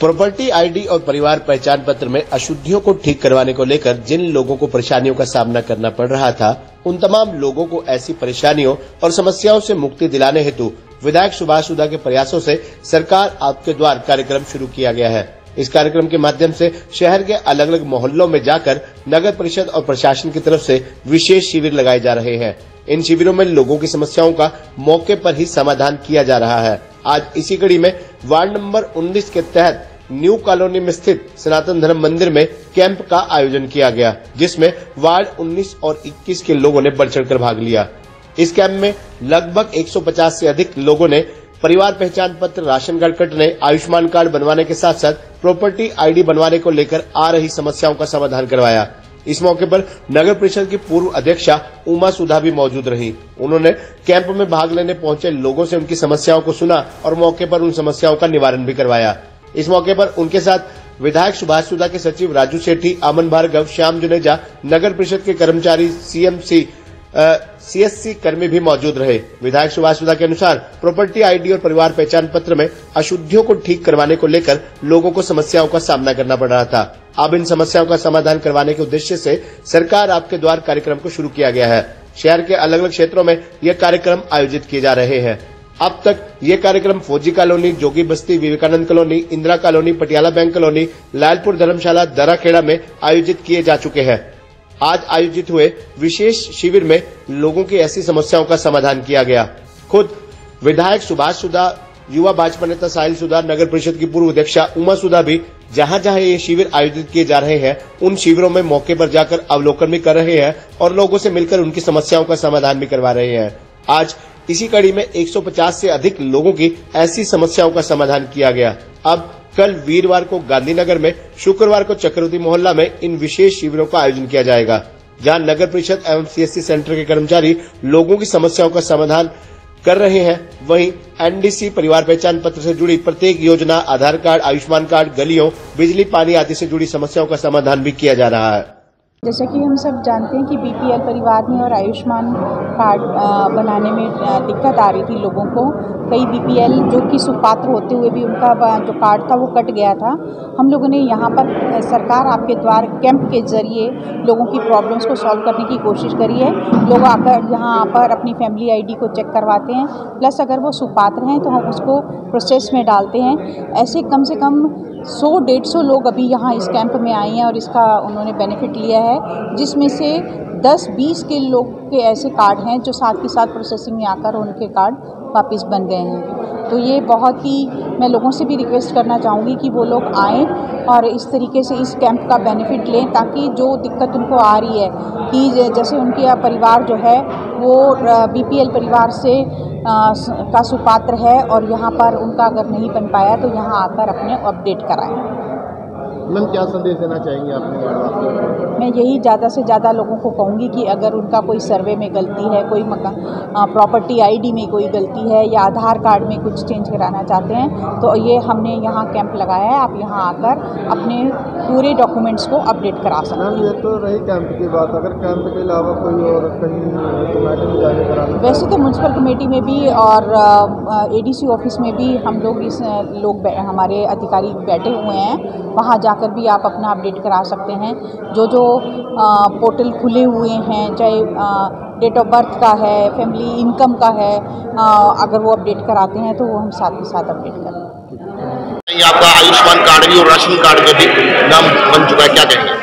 Property ID और परिवार पहचान पत्र में अशुद्धियों को ठीक करवाने को लेकर जिन लोगों को परेशानियों का सामना करना पड़ रहा था, उन तमाम लोगों को ऐसी परेशानियों और समस्याओं से मुक्ति दिलाने हेतु विधायक सुभाष सुधा के प्रयासों से सरकार आपके द्वार कार्यक्रम शुरू किया गया है। इस कार्यक्रम के माध्यम से शहर के अलग अलग मोहल्लों में जाकर नगर परिषद और प्रशासन की तरफ़ से विशेष शिविर लगाए जा रहे हैं। इन शिविरों में लोगों की समस्याओं का मौके पर ही समाधान किया जा रहा है। आज इसी कड़ी में वार्ड नंबर 19 के तहत न्यू कॉलोनी में स्थित सनातन धर्म मंदिर में कैंप का आयोजन किया गया, जिसमें वार्ड 19 और 21 के लोगों ने बढ़ चढ़कर भाग लिया। इस कैंप में लगभग 150 से अधिक लोगों ने परिवार पहचान पत्र, राशन कार्ड कटने, आयुष्मान कार्ड बनवाने के साथ साथ प्रॉपर्टी आईडी बनवाने को लेकर आ रही समस्याओं का समाधान करवाया। इस मौके पर नगर परिषद की पूर्व अध्यक्षा उमा सुधा भी मौजूद रही। उन्होंने कैंप में भाग लेने पहुँचे लोगों से उनकी समस्याओं को सुना और मौके पर उन समस्याओं का निवारण भी करवाया। इस मौके पर उनके साथ विधायक सुभाष सुधा के सचिव राजू सेठी अमन भार्गव, श्याम जुनेजा, नगर परिषद के कर्मचारी सीएमसी सीएससी कर्मी भी मौजूद रहे। विधायक सुभाष सुधा के अनुसार प्रॉपर्टी, आईडी और परिवार पहचान पत्र में अशुद्धियों को ठीक करवाने को लेकर लोगों को समस्याओं का सामना करना पड़ रहा था। अब इन समस्याओं का समाधान करवाने के उद्देश्य से सरकार आपके द्वार कार्यक्रम को शुरू किया गया है। शहर के अलग अलग क्षेत्रों में यह कार्यक्रम आयोजित किए जा रहे हैं। अब तक ये कार्यक्रम Fauji colony, Jogi Basti, Vivekanand colony, Indira colony, Patiala bank colony, Lalpur Dharamshala, Darakhera में आयोजित किए जा चुके हैं। आज आयोजित हुए विशेष शिविर में लोगों की ऐसी समस्याओं का समाधान किया गया। खुद विधायक सुभाष सुधा युवा भाजपा नेता साहिल सुधार, नगर परिषद की पूर्व अध्यक्षा उमा सुधा भी जहाँ जहाँ ये शिविर आयोजित किए जा रहे हैं, उन शिविरों में मौके पर जाकर अवलोकन भी कर रहे हैं और लोगों से मिलकर उनकी समस्याओं का समाधान भी करवा रहे हैं। आज इसी कड़ी में 150 से अधिक लोगों की ऐसी समस्याओं का समाधान किया गया। अब कल वीरवार को गांधीनगर में, शुक्रवार को चक्रवर्ती मोहल्ला में इन विशेष शिविरों का आयोजन किया जाएगा, जहाँ नगर परिषद एवं सीएससी सेंटर के कर्मचारी लोगों की समस्याओं का समाधान कर रहे हैं। वहीं एनडीसी परिवार पहचान पत्र से जुड़ी प्रत्येक योजना, आधार कार्ड, आयुष्मान कार्ड, गलियों, बिजली, पानी आदि से जुड़ी समस्याओं का समाधान भी किया जा रहा है। जैसे कि हम सब जानते हैं कि बीपीएल परिवार में और आयुष्मान कार्ड बनाने में दिक्कत आ रही थी लोगों को। कई बीपीएल जो कि सुपात्र होते हुए भी उनका जो कार्ड था वो कट गया था। हम लोगों ने यहाँ पर सरकार आपके द्वार कैंप के ज़रिए लोगों की प्रॉब्लम्स को सॉल्व करने की कोशिश करी है। लोग आकर यहाँ पर अपनी फैमिली आईडी को चेक करवाते हैं। प्लस अगर वो सुपात्र हैं तो हम उसको प्रोसेस में डालते हैं। ऐसे कम से कम सौ, डेढ़ सौ लोग अभी यहाँ इस कैंप में आए हैं और इसका उन्होंने बेनिफिट लिया है, जिसमें से 10-20 के लोग के ऐसे कार्ड हैं जो साथ के साथ प्रोसेसिंग में आकर उनके कार्ड वापस बन गए हैं। तो ये बहुत ही मैं लोगों से भी रिक्वेस्ट करना चाहूँगी कि वो लोग आएँ और इस तरीके से इस कैंप का बेनिफिट लें ताकि जो दिक्कत उनको आ रही है कि जैसे उनके परिवार जो है, वो बीपीएल परिवार से का सुपात्र है और यहाँ पर उनका अगर नहीं बन पाया तो यहाँ आकर अपने अपडेट कराएँ। मैम क्या संदेश देना चाहेंगे आपने मैं यही ज़्यादा से ज़्यादा लोगों को कहूँगी कि अगर उनका कोई सर्वे में गलती है कोई मकान प्रॉपर्टी आईडी में कोई गलती है या आधार कार्ड में कुछ चेंज कराना चाहते हैं तो ये हमने यहाँ कैंप लगाया है आप यहाँ आकर अपने पूरे डॉक्यूमेंट्स को अपडेट करा सकते हैं। ये तो रही कैंप की बात अगर कैंप के अलावा कोई और कहीं वैसे तो म्यूनसिपल कमेटी में भी और एडीसी ऑफ़िस में भी हम लोग इस लोग हमारे अधिकारी बैठे हुए हैं वहाँ जा जाकर भी आप अपना अपडेट करा सकते हैं। जो जो पोर्टल खुले हुए हैं चाहे डेट ऑफ़ बर्थ का है फैमिली इनकम का है आ, अगर वो अपडेट कराते हैं तो वो हम साथ ही साथ अपडेट करें आपका आयुष्मान कार्ड भी और राशन कार्ड का भी नाम बन चुका है क्या कहेंगे?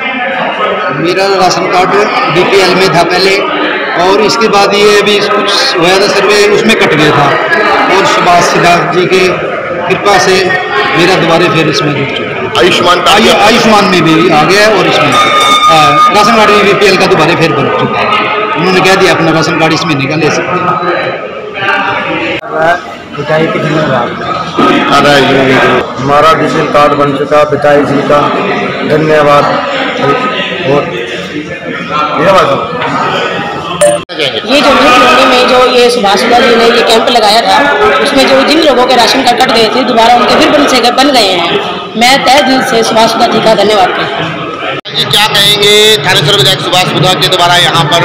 मेरा राशन कार्ड बीपीएल में था पहले और इसके बाद ये अभी कुछ हुआ था सर्वे उसमें कट गया था। और सुभाष सिद्धार्थ जी के कृपा से मेरा दोबारा फिर इसमें जुड़ चुका है आयुष्मान आयुष्मान में भी आ गया और इसमें राशन कार्ड में बी का दोबारा फिर बन चुका है। उन्होंने कह दिया अपना राशन कार्ड इसमें निकाल ले सकते हैं। हमारा डिजिटल कार्ड बन चुका पिताई जी का। धन्यवाद। ये जो न्यू में जो सुभाष जी ने ये कैंप लगाया था। उसमें जो जिन लोगों के राशन कार्ड कट गए थे, दोबारा उनके फिर बन से बन गए हैं। मैं तय दिल से सुभाष सुधा जी का धन्यवाद करती हूँ। क्या कहेंगे? थानेश्वर विधायक सुभाष सुधा के द्वारा यहाँ पर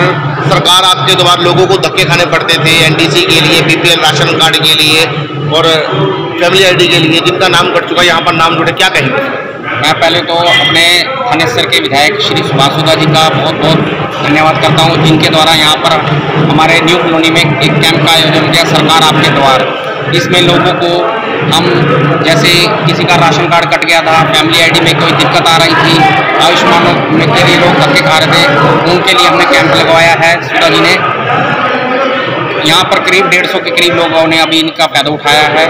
सरकार आपके द्वारा लोगों को धक्के खाने पड़ते थे एनडीसी के लिए बीपीएल राशन कार्ड के लिए और फैमिली आईडी के लिए, जिनका नाम कट चुका है, यहाँ पर नाम जुड़े, क्या कहेंगे? मैं पहले तो अपने थानेसर के विधायक श्री सुभाष सुधा जी का बहुत बहुत धन्यवाद करता हूँ, जिनके द्वारा यहाँ पर हमारे न्यू कॉलोनी में एक कैंप का आयोजन किया, सरकार आपके द्वार। इसमें लोगों को हम जैसे किसी का राशन कार्ड कट गया था, फैमिली आईडी में कोई दिक्कत आ रही थी, आयुष्मान के लिए लोग धक्के खा रहे थे, उनके लिए हमने कैंप लगवाया है, सुधा जी ने। यहाँ पर करीब डेढ़ सौ के करीब लोगों ने अभी इनका फ़ायदा उठाया है।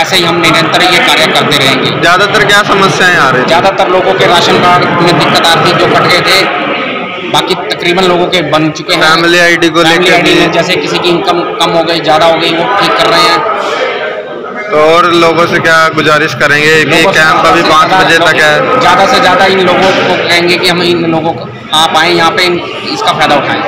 ऐसे ही हम निरंतर ये कार्य करते रहेंगे। ज़्यादातर क्या समस्याएँ आ रही ज़्यादातर लोगों के राशन कार्ड में दिक्कत आ रही जो कट गए थे। बाकी तकरीबन लोगों के बन चुके हैं। फैमिली आईडी को लेकर जैसे किसी की इनकम कम हो गई ज़्यादा हो गई वो ठीक कर रहे हैं। तो और लोगों से क्या गुजारिश करेंगे कि कैंप अभी पाँच बजे तक है? ज़्यादा से ज़्यादा इन लोगों को कहेंगे कि हम इन लोगों को आप आएँ यहाँ पे इसका फ़ायदा उठाएँ।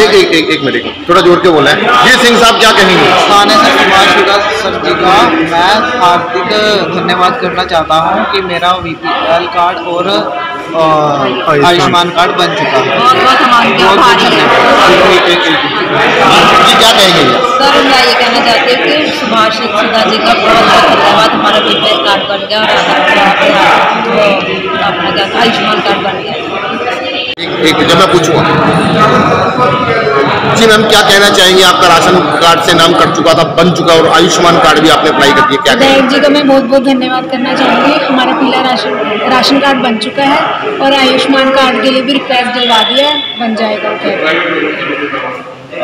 एक एक एक एक मिनट थोड़ा ज़ोर के बोला। है जी सिंह साहब क्या कहेंगे? थाने से सुभाष शुक्ला सर जी का मैं हार्दिक धन्यवाद करना चाहता हूँ कि मेरा वीपीएल कार्ड और आयुष्मान कार्ड बन चुका है। हैं। जी क्या कहेंगे? सर मैं ये कहना चाहते हैं कि सुभाष सुधा जी का बहुत बहुत धन्यवाद। हमारा बीपीएल कार्ड बन गया और था, आयुष्मान कार्ड एक जब मैं पूछूँगा जी मैम क्या कहना चाहेंगे? आपका राशन कार्ड से नाम कट चुका था बन चुका और आयुष्मान कार्ड भी आपने अप्लाई कर दिया। क्या विधायक जी का मैं बहुत बहुत धन्यवाद करना चाहूँगी। हमारा पीला राशन राशन कार्ड बन चुका है और आयुष्मान कार्ड के लिए भी रिक्वेस्ट डलवा दिया है बन जाएगा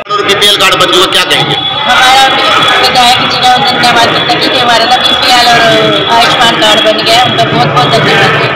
और बीपीएल कार्ड बन चुका क्या कहेंगे? हमारा विधायक जी का धन्यवाद करते हैं कि हमारा बीपीएल और आयुष्मान कार्ड बन गया उनका बहुत बहुत धन्यवाद।